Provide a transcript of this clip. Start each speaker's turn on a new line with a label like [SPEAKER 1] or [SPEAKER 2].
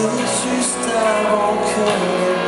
[SPEAKER 1] C'est juste un bon